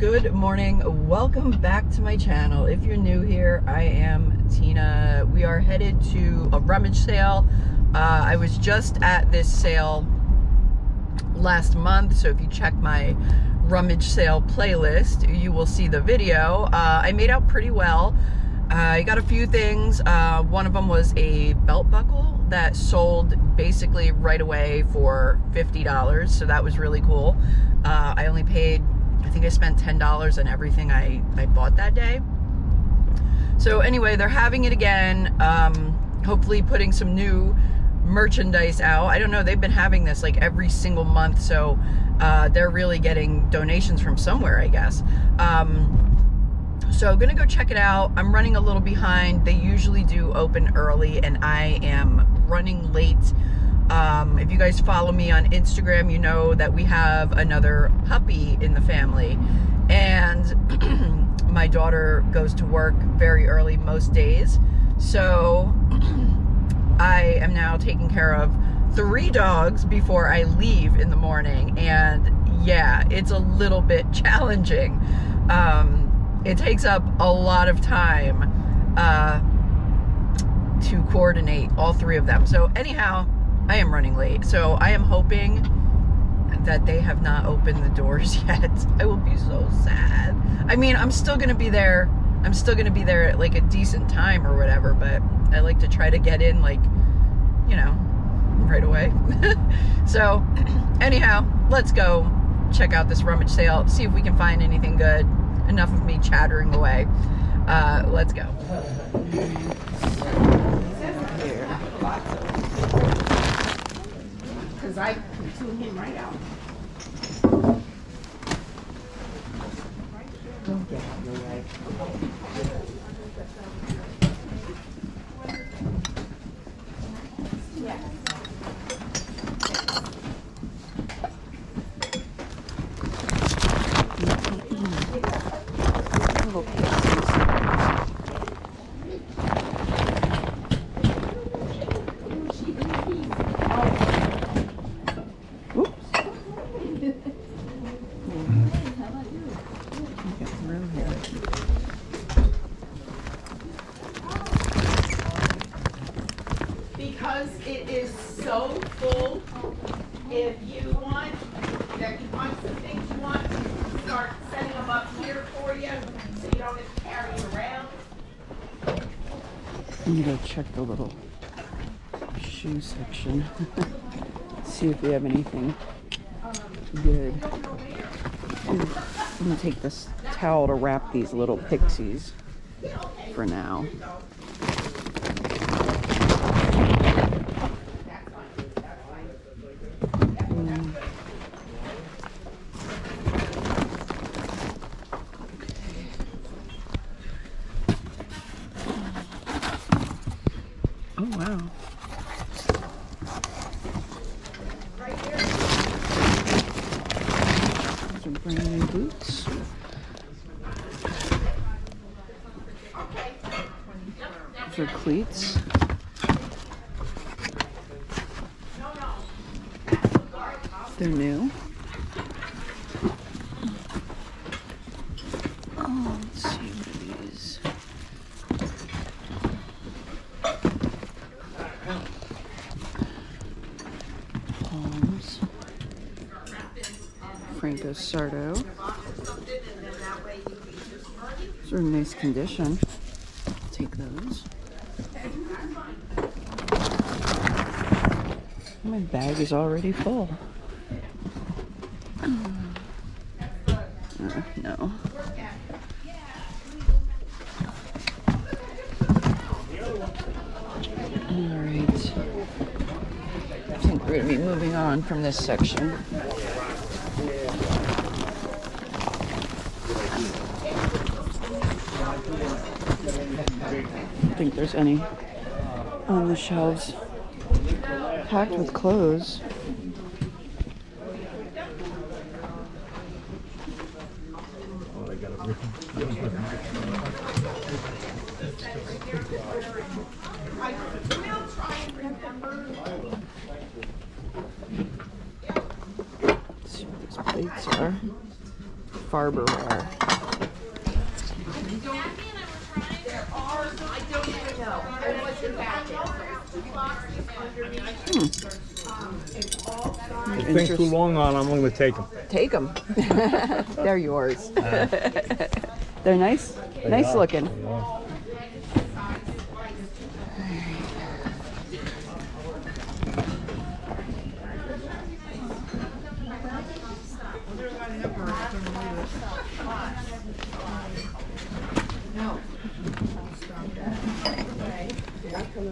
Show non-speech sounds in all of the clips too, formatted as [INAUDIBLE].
Good morning. Welcome back to my channel. If you're new here, I am Tina. We are headed to a rummage sale. Uh, I was just at this sale last month, so if you check my rummage sale playlist, you will see the video. Uh, I made out pretty well. Uh, I got a few things. Uh, one of them was a belt buckle that sold basically right away for $50, so that was really cool. Uh, I only paid, I think I spent $10 on everything I, I bought that day. So anyway, they're having it again. Um, hopefully putting some new merchandise out. I don't know, they've been having this like every single month, so uh, they're really getting donations from somewhere, I guess. Um, so I'm gonna go check it out. I'm running a little behind. They usually do open early and I am running late. Um, if you guys follow me on Instagram, you know that we have another puppy in the family. And [CLEARS THROAT] my daughter goes to work very early most days. So [CLEARS THROAT] I am now taking care of three dogs before I leave in the morning. And yeah, it's a little bit [LAUGHS] challenging. Um, it takes up a lot of time uh, to coordinate all three of them. So anyhow, I am running late. So I am hoping that they have not opened the doors [LAUGHS] yet. I will be so sad. I mean, I'm still going to be there. I'm still going to be there at like a decent time or whatever, but I like to try to get in like, you know, right away. [LAUGHS] so [CLEARS THROAT] anyhow, let's go check out this rummage sale, see if we can find anything good. Enough of me chattering away. Uh, let's go. Because I can tune him right out. Because it is so full, if you want, that you find some things you want, start setting them up here for you, so you don't have to carry around. I'm gonna go check the little shoe section. [LAUGHS] See if we have anything um, good. I'm gonna take this towel to wrap these little pixies for now. Mm. Oh wow. Those are brand new boots. Are cleats. They're new. Oh, let's see what are these. Palms. Franco Sarto. Those are in nice condition. I'll take those. My bag is already full. Uh, no. Alright. I think we're going to be moving on from this section. I don't think there's any on the shelves packed with clothes. See what these plates are. Farberware. There are, I don't even know. I wasn't back there. Boxes underneath. Um, it's all signed. Too long on, I'm gonna take them. Take them. [LAUGHS] They're yours. [LAUGHS] They're nice, nice looking. Oh,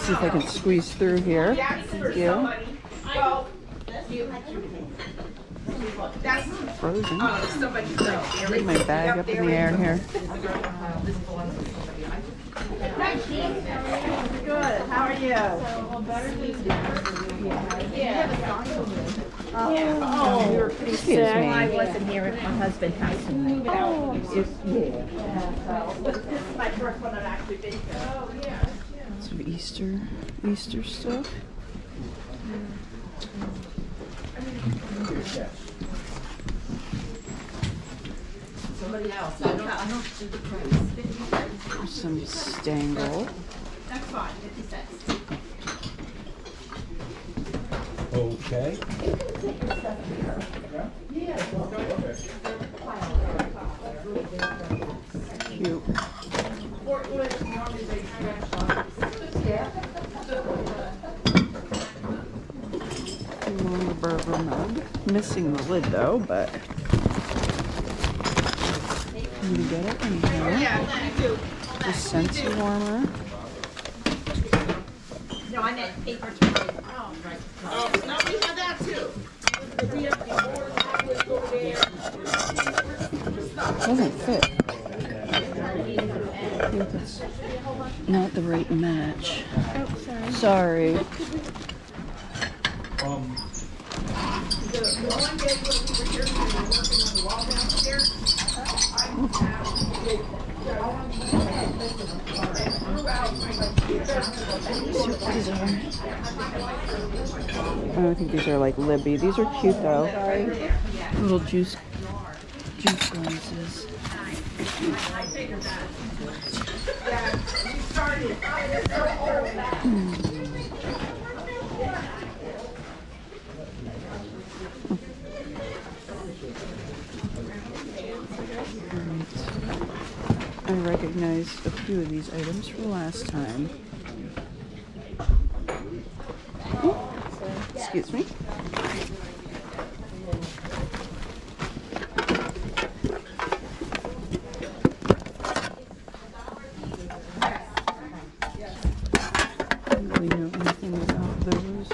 see if I can squeeze through here. Thank you. Well, you. That's, Frozen. oh, somebody right there. Leave my bag up in the air here. Good, how are you? Excuse me. I wasn't here at my husband passed away. My first one I've actually been to. Some Easter, Easter stuff. Some Stangl. That's fine, fifty cents. Okay. Cute. Longaberger mug. Missing the lid though, but I'm get it anyhow. Yeah, you do. The Scentsy warmer. No, I meant paper towel. Oh, no, we have that too. We have the board tablets over there. Doesn't fit. I think not the right match. sorry. The, the one day when we were here, we were working on the wall downstairs. I These are. I don't think these are like Libbey. These are cute though. Little juice, juice. Hmm. I recognize a few of these items from last time. Oh, excuse me. Don't really know anything about those.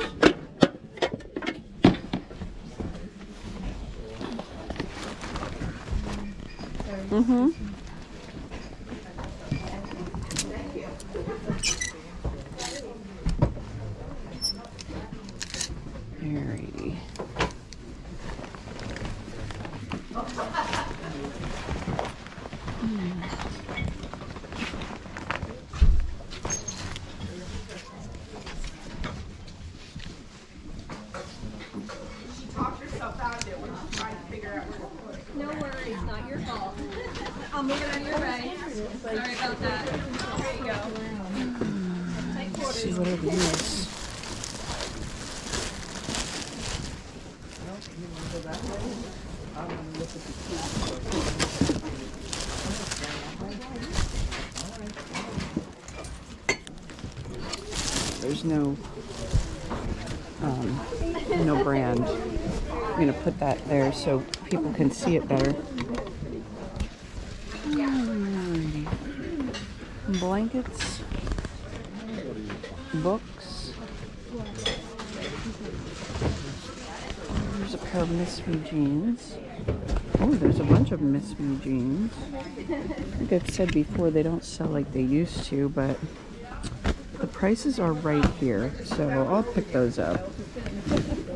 Mm-hmm. Alrighty. She talked herself out of it when she tried to figure out where to put it. No worries, not your fault. I'll move it on your way. Sorry about that. There you go. Tight Let's quarters. see whatever it is. There's no, um, no brand. I'm gonna put that there so people can see it better. Alrighty. Blankets, books. There's a pair of Miss Me jeans. Oh, there's a bunch of Miss Me jeans. Like I've said before they don't sell like they used to, but prices are right here, so I'll pick those up.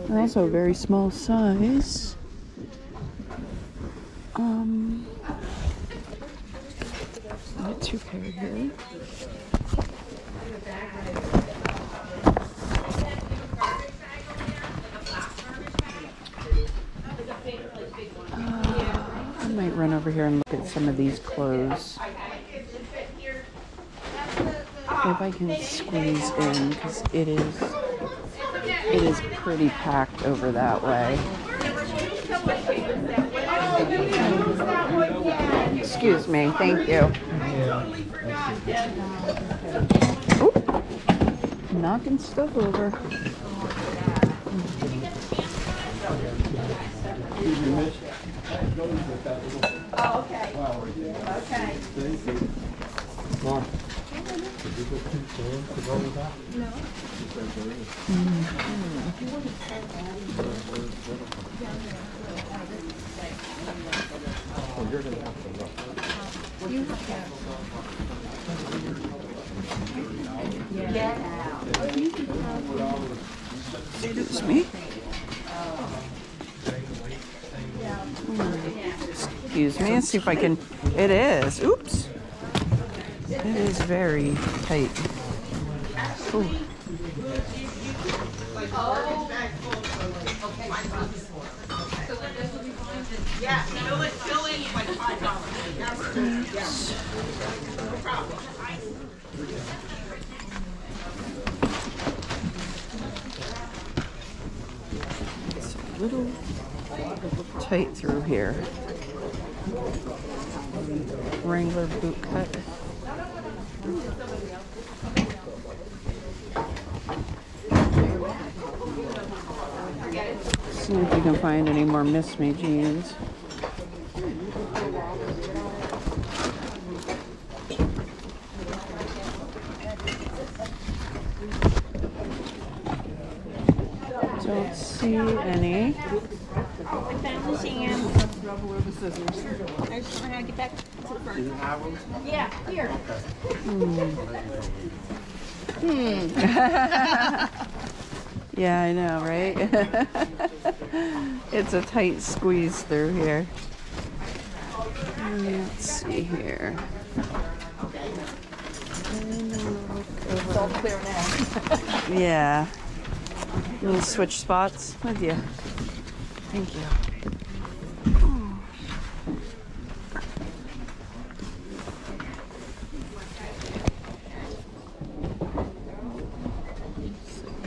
And also a very small size. Um, two pair here. Uh, I might run over here and look at some of these clothes. If I can squeeze in, because it is, it is pretty packed over that way. Excuse me, thank you. Oop. Knocking stuff over. Oh, okay. Okay. Thank Mom. Excuse me. Excuse me, see if I can. It is. Oops. It is very tight. Ooh. It's a little tight through here. Wrangler boot cut. See if you can find any more Miss Me jeans. Don't see any. Found the Sam. I just don't know how to get back to the front. Yeah, here. Hmm. [LAUGHS] Yeah, I know, right? [LAUGHS] it's a tight squeeze through here. Let's see here. It's all clear now. yeah. Me switch spots with you. Thank you.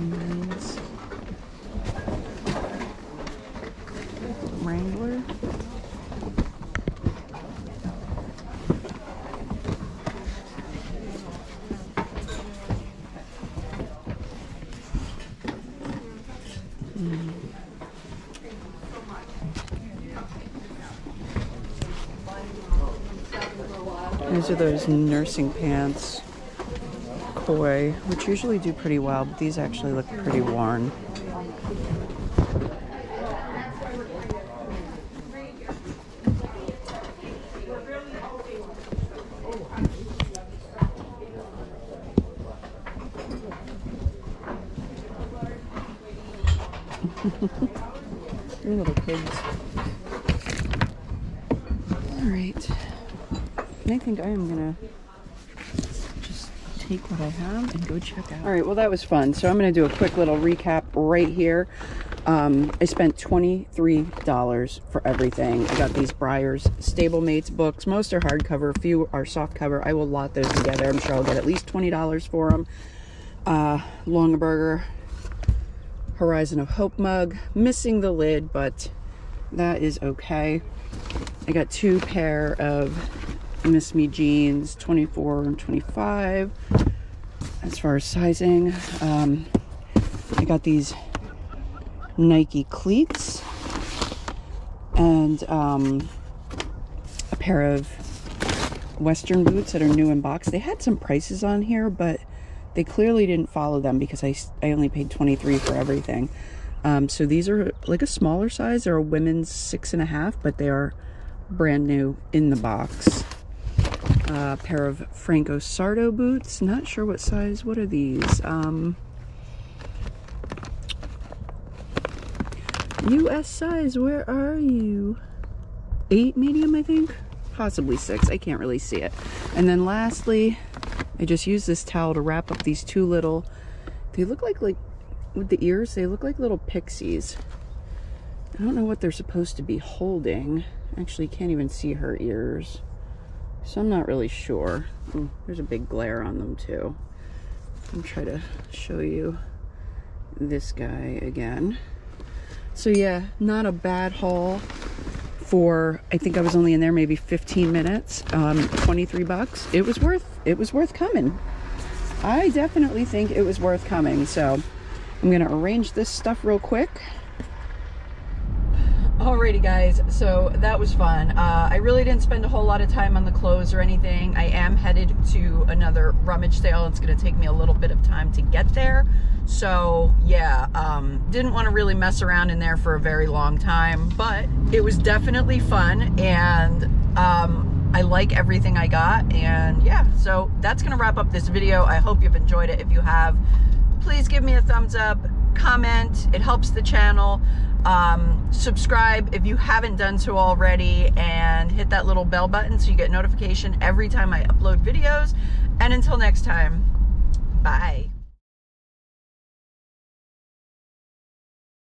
Men's Wrangler. These are those nursing pants, koi, which usually do pretty well, but these actually look pretty worn. [LAUGHS] Little kids. All right. I think I am gonna just take what I have and go check out. All right, well that was fun. So I'm gonna do a quick little recap right here. Um, I spent $23 for everything. I got these Breyer's Stablemates books. Most are hardcover, a few are softcover. I will lot those together. I'm sure I'll get at least $20 for them. Uh, Longaberger Horizon of Hope mug. Missing the lid, but that is okay. I got two pair of Miss Me jeans, 24 and 25. As far as sizing, um, I got these Nike cleats and um, a pair of Western boots that are new in box. They had some prices on here, but they clearly didn't follow them because I, I only paid 23 for everything. Um, so these are like a smaller size. They're a women's six and a half, but they are brand new in the box. A pair of Franco Sarto boots. Not sure what size. What are these? Um, US size, where are you? Eight medium, I think? Possibly six. I can't really see it. And then lastly, I just used this towel to wrap up these two little, they look like, like, with the ears, they look like little pixies. I don't know what they're supposed to be holding. Actually, can't even see her ears. So I'm not really sure. Ooh, there's a big glare on them too. I'm try to show you this guy again. So yeah, not a bad haul for, I think I was only in there maybe 15 minutes, um, 23 bucks. It was worth, it was worth coming. I definitely think it was worth coming. So I'm gonna arrange this stuff real quick. Alrighty guys, so that was fun. Uh, I really didn't spend a whole lot of time on the clothes or anything. I am headed to another rummage sale. It's gonna take me a little bit of time to get there. So yeah, um, didn't want to really mess around in there for a very long time, but it was definitely fun and um, I like everything I got. And yeah, so that's gonna wrap up this video. I hope you've enjoyed it. If you have, please give me a thumbs up, comment, it helps the channel. Um, subscribe if you haven't done so already and hit that little bell button so you get notification every time I upload videos. And until next time, bye.